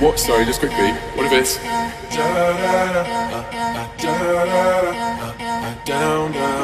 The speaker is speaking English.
What? Sorry, just quickly. What if it's? Uh, uh, uh, down, down.